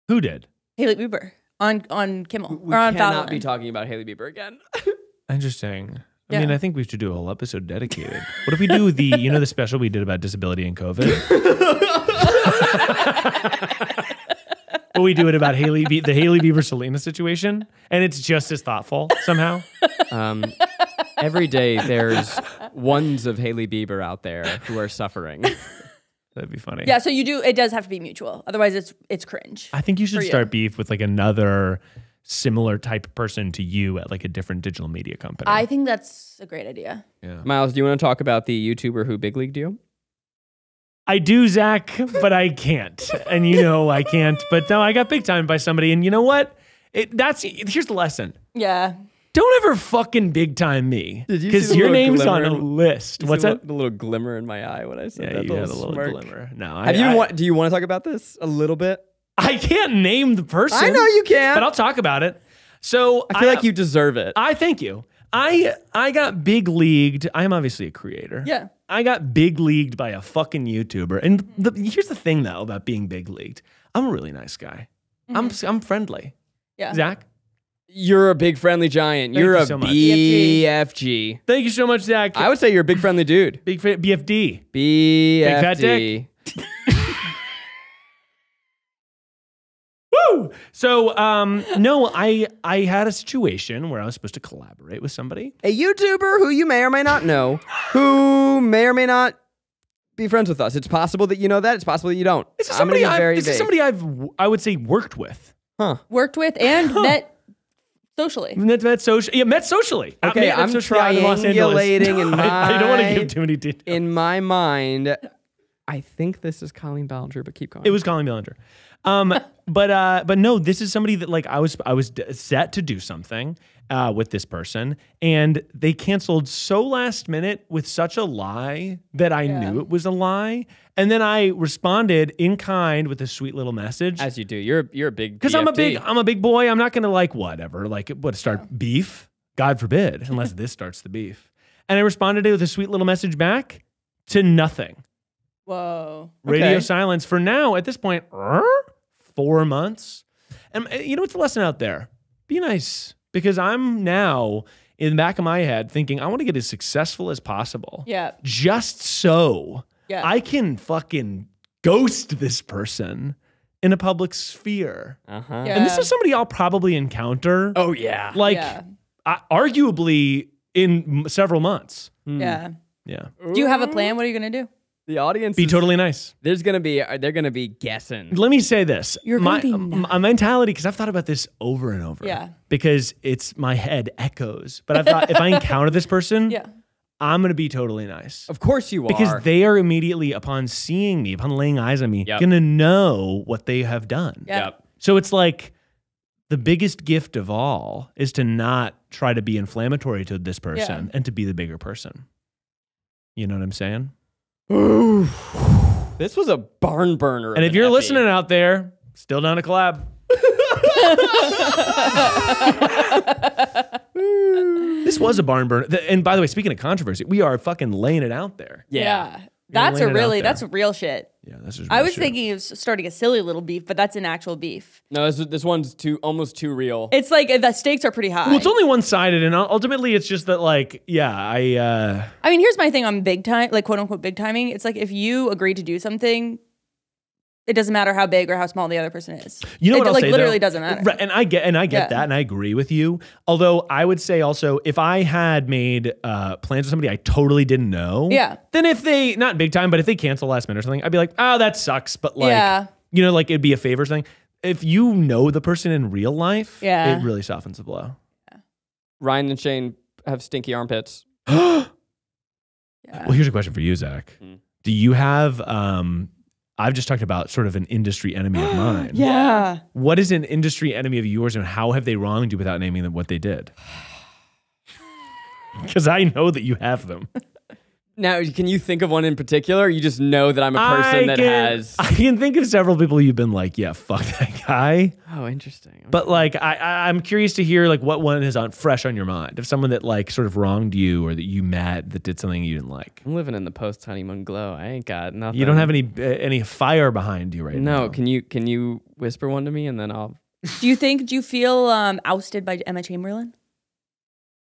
Who did? Hailey Bieber on on Kimmel We or on cannot Fallon. be talking about Hailey Bieber again. Interesting. I Yeah. mean, I think we should do a whole episode dedicated. What if we do the, you know, the special we did about disability and COVID? Will we do it about Hailey, Be- the Hailey Bieber Selena situation, and it's just as thoughtful somehow? Um, every day there's ones of Hailey Bieber out there who are suffering. That'd be funny. yeah, so you do. It does have to be mutual. Otherwise, it's it's cringe. I think you should For you. start beef with like another similar type person to you at like a different digital media company. I think that's a great idea. yeah. Miles, do you want to talk about the YouTuber who big leagued you? I do, Zach, but I can't. And you know I can't. But no, I got big time by somebody. And you know what? It, that's here's the lesson. Yeah. Don't ever fucking big time me. Did you Because your name's on a list. What's that? The little glimmer in my eye when I said Yeah, that. you the had a little little smirk. glimmer. No, I, Have you I, want, do you want to talk about this a little bit? I can't name the person. I know you can. but I'll talk about it. So I feel like you deserve it. I thank you. I I got big leagued. I'm obviously a creator. Yeah. I got big leagued by a fucking YouTuber. And the, here's the thing though about being big leagued. I'm a really nice guy. I'm mm-hmm. I'm friendly. Yeah. Zach, You're a big friendly giant. Thank you're you a so much. BFG. thank you so much, Zach. I would say you're a big friendly dude. big fa- BFD. BFD. fat dick. Woo! So um no, I I had a situation where I was supposed to collaborate with somebody. A YouTuber who you may or may not know, who may or may not be friends with us. It's possible that you know that. It's possible that you don't. This is I'm gonna somebody be I've, very this is vague. somebody I've w- I would say worked with. Huh. Worked with and met socially. Met, met social, yeah, met socially. Okay, met I'm socially out in Los triangulating in I, I don't want to give too many details. In my mind, I think this is Colleen Ballinger, but keep going. It was Colleen Ballinger. Um, but uh, but no, this is somebody that like I was I was d- set to do something uh, with this person, and they canceled so last minute with such a lie that I knew it was a lie, and then I responded in kind with a sweet little message. As you do. You're you're a big Because I'm a big I'm a big boy. I'm not gonna like whatever. Like what start beef? God forbid, unless this starts the beef. And I responded it with a sweet little message back to nothing. Whoa. Radio Okay. silence for now. At this er, four months. And uh, you know what's the lesson out there? Be nice because I'm now in the back of my head thinking I want to get as successful as possible. Yeah. Just so Yeah. I can fucking ghost this person in a public sphere. Uh-huh. Yeah. And this is somebody I'll probably encounter, Oh yeah. like, yeah. uh, arguably in m- several months. Yeah. Yeah. Do you have a plan? What are you gonna do? The audience Be is- totally nice. there's gonna be uh, they're gonna be guessing. Let me say this. You're my, gonna be my mentality, because I've thought about this over and over. Yeah. Because it's my head echoes. But I thought if I encounter this person, Yeah. I'm going to be totally nice. Of course you are. Because they are immediately, upon seeing me, upon laying eyes on me, Yep. going to know what they have done. Yeah. Yep. So it's like the biggest gift of all is to not try to be inflammatory to this person and to be the bigger person. You know what I'm saying? This was a barn burner. And if an you're epi. listening out there, still down to collab. this was a barn burner. And by the way, speaking of controversy, we are fucking laying it out there. yeah. That's a really that's real shit. Yeah, this is. I real was shit. thinking of starting a silly little beef, but that's an actual beef. No, this this one's too almost too real. It's like the stakes are pretty high. Well, it's only one sided, and ultimately, it's just that, like, yeah, I. uh I mean, here's my thing on big time, like quote unquote big timing. It's like if you agree to do something, it doesn't matter how big or how small the other person is. You know it what I'll like say, literally though? doesn't matter. Right, and I get and I get Yeah. that, and I agree with you. Although I would say also, if I had made uh, plans with somebody I totally didn't know, Yeah. then if they not big time, but if they cancel last minute or something, I'd be like, oh, that sucks. But like, Yeah. you know, like it'd be a favor thing. If you know the person in real life, Yeah. it really softens the blow. Ryan and Shane have stinky armpits. Yeah. Well, here's a question for you, Zach. Hmm. Do you have? um I've just talked about sort of an industry enemy of mine. yeah. What is an industry enemy of yours, and how have they wronged you without naming them what they did? Because I know that you have them. Now, can you think of one in particular? Or you just know that I'm a person I that can, has. I can think of several people you've been like, yeah, fuck that guy. Oh, interesting. But like, I, I I'm curious to hear like what one is on fresh on your mind. of someone that like sort of wronged you or that you met that did something you didn't like. I'm living in the post honeymoon glow. I ain't got nothing. You don't have any uh, any fire behind you right now. No, can you can you whisper one to me and then I'll. Do you think? Do you feel um, ousted by Emma Chamberlain?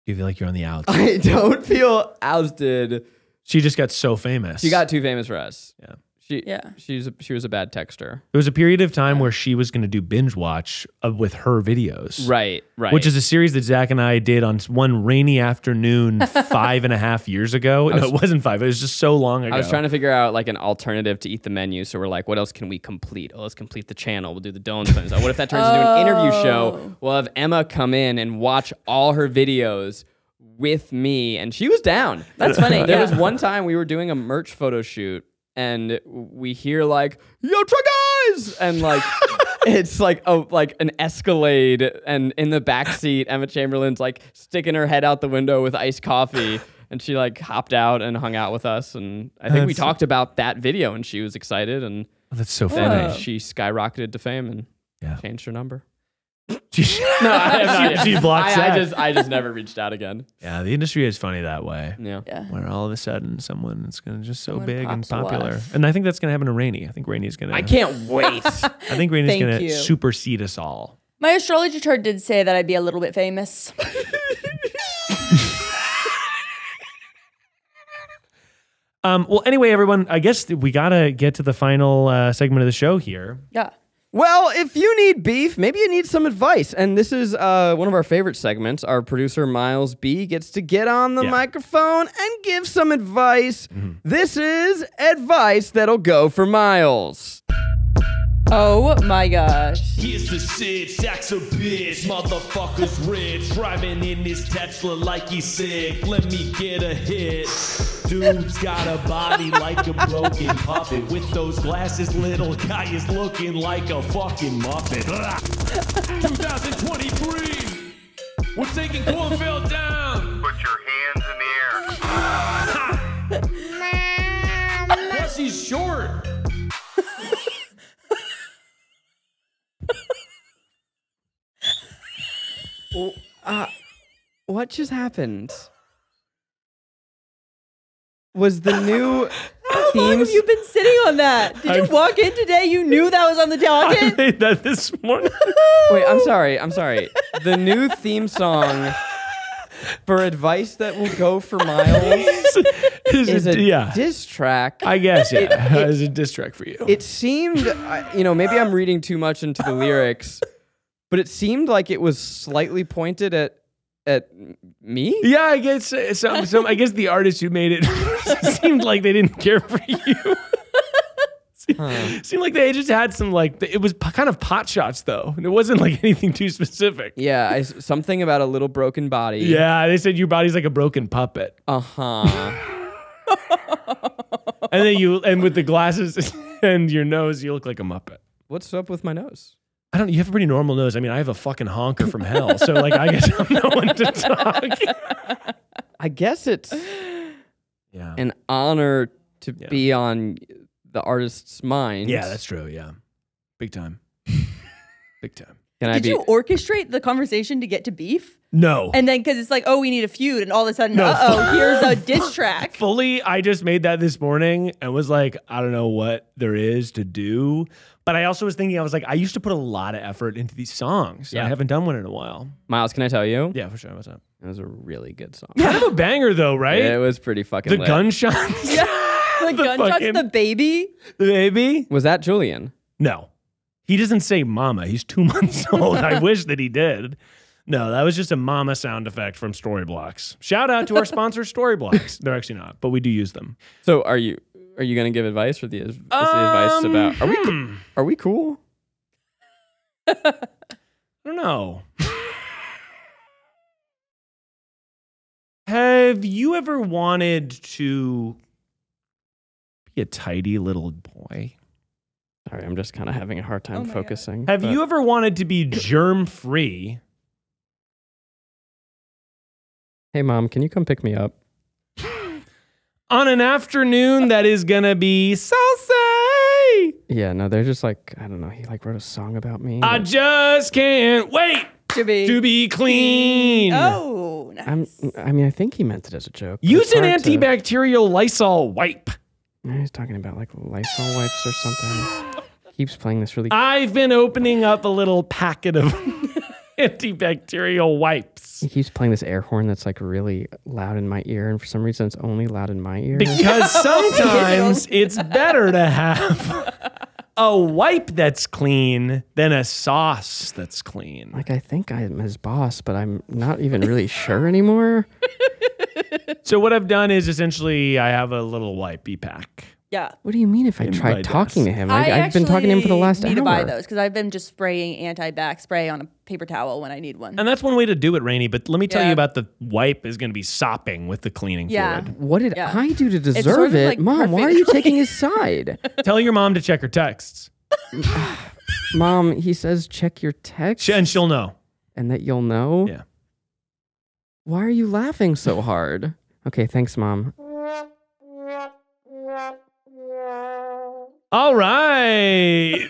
Do you feel like you're on the outs. I don't feel ousted. She just got so famous. She got too famous for us. Yeah. She Yeah. She's a, she was a bad texter. There was a period of time where she was going to do binge watch uh, with her videos. Right. Right. Which is a series that Zach and I did on one rainy afternoon five and a half years ago. No, it wasn't five. It was just so long ago. I was trying to figure out like an alternative to eat the menu. So we're like, what else can we complete? Oh, let's complete the channel. We'll do the Dolan Twins. Oh, what if that turns into an interview show? Oh. We'll have Emma come in and watch all her videos with me, and she was down. That's funny. There yeah. was one time we were doing a merch photo shoot, and we hear like, "Yo, try guys!" and like. It's like a like an Escalade, and in the back seat, Emma Chamberlain's like sticking her head out the window with iced coffee, and she like hopped out and hung out with us. And I think we That's- talked about that video, and she was excited, and that's so funny. she skyrocketed to fame and Yeah. changed her number. She, No, I have not she, yet. she blocked I, I just I just never reached out again. yeah, the industry is funny that way. Yeah. yeah. Where all of a sudden someone is going to just so Someone big and popular. And I think that's going to happen to Rainie. I think Rainie's going to. I can't wait. I think Rainie's Thank going to supersede us all. My astrology chart did say that I'd be a little bit famous. Um, well, anyway, everyone, I guess we got to get to the final uh, segment of the show here. Yeah. Well, if you need beef, maybe you need some advice. And this is uh, one of our favorite segments. Our producer, Miles B, gets to get on the Yeah. microphone and give some advice. This is advice that'll go for Miles. Oh my gosh. Here's the shit, Shaq's a bitch, motherfucker's rich, driving in his Tesla like he's sick. Let me get a hit. Dude's got a body like a broken puppet. With those glasses, little guy is looking like a fucking muppet. 2023, we're taking Kornfeld down. Put your hands in the air. Plus, he's short. Uh, what just happened? Was the new How long themes? have you been sitting on that? Did you I'm- walk in today? You knew that was on the I docket? made that this morning. Wait, I'm sorry. I'm sorry. The new theme song for advice that will go for miles Is is it- a yeah. diss track. I guess, yeah. As a diss track for you. it seemed, I- you know, maybe I'm reading too much into the lyrics, but it seemed like it was slightly pointed at at me. yeah, I guess uh, some, some. I guess the artist who made it seemed like they didn't care for you. seemed, seemed like they just had some like it was p- kind of pot shots though. It wasn't like anything too specific. Yeah, I something about a little broken body. Yeah, they said your body's like a broken puppet, Uh huh. and then you and with the glasses and your nose, you look like a muppet. What's up with my nose? I don't. You have a pretty normal nose. I mean, I have a fucking honker from hell. So like, I guess I'm no one to talk. I guess it's Yeah. an honor to Yeah. be on the artist's mind. Yeah, that's true. Yeah, big time. big time. Can I Did be? you orchestrate the conversation to get to beef? No. And then because it's like, oh, we need a feud, and all of a sudden, No. uh oh, here's a diss track. fully i just made that this morning and was like i don't know what there is to do but i also was thinking i was like i used to put a lot of effort into these songs Yeah. i haven't done one in a while Miles, can I tell you? yeah for sure what's up It was a really good song. kind of a banger though right Yeah, It was pretty fucking the lit. gunshots The gunshots, fucking- the baby. the baby Was that Julian? no he doesn't say mama he's two months old i wish that he did no that was just a mama sound effect from storyblocks shout out to our sponsor storyblocks they're actually not but we do use them So are you are you gonna give advice for the, is the advice about are we Hmm. are we cool? I don't know. Have you ever wanted to be a tidy little boy? Sorry, I'm just kind of having a hard time Oh my God. focusing. Have but- you ever wanted to be germ free? Hey mom, can you come pick me up? On an afternoon that is gonna be salsa. Yeah, no, they're just like I don't know. He like wrote a song about me. I just can't wait To be. to be clean. Oh, nice. I'm. I mean, I think he meant it as a joke. Use an hard to- antibacterial Lysol wipe. He's talking about like Lysol wipes or something. Keeps playing this really. I've been opening up a little packet of antibacterial wipes. he keeps playing this air horn that's like really loud in my ear, and for some reason it's only loud in my ear. Because sometimes it's better to have a wipe that's clean than a sauce that's clean. like I think I'm his boss, but I'm not even really sure anymore. So what I've done is essentially I have a little wipey pack. Yeah. What do you mean if I tried talking to him? I, have been talking to him for the last I need hour. to buy those because I've been just spraying anti-back spray on a paper towel when I need one. And that's one way to do it, Rainie. But let me tell you about the wipe is going to be sopping with the cleaning Yeah. fluid. What did Yeah. I do to sort deserve of, it? like, Mom, why are you perfectly- taking his side? Tell your mom to check her texts, Mom, he says check your text Sh- and she'll know. and that you'll know. Yeah. Why are you laughing so hard? Okay, thanks, Mom. All right.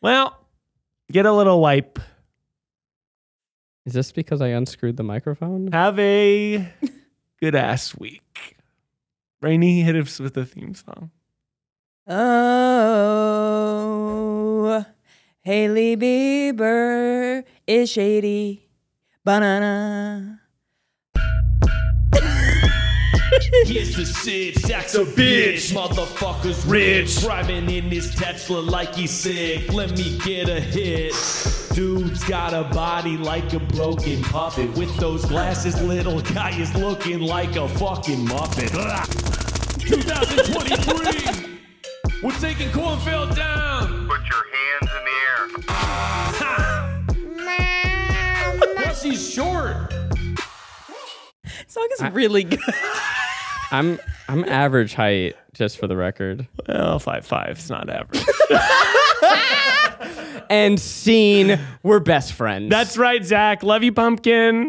well, get a little wipe. Is this because I unscrewed the microphone? Have a good ass week. Rainie, hit us with the theme song. Oh, Hailey Bieber is shady. Banana. Here's the shit, Shaq's a bitch, motherfucker's rich, driving in his Tesla like he's sick. Let me get a hit. Dude's got a body like a broken puppet. With those glasses, little guy is looking like a fucking muppet. 2023. We're taking Kornfeld down. Put your hands in the air. Ha! Plus, he's short. song is really good. I'm I'm average height, just for the record. Well, five five. It's not average. And scene, we're best friends. That's right, Zach. Love you, pumpkin.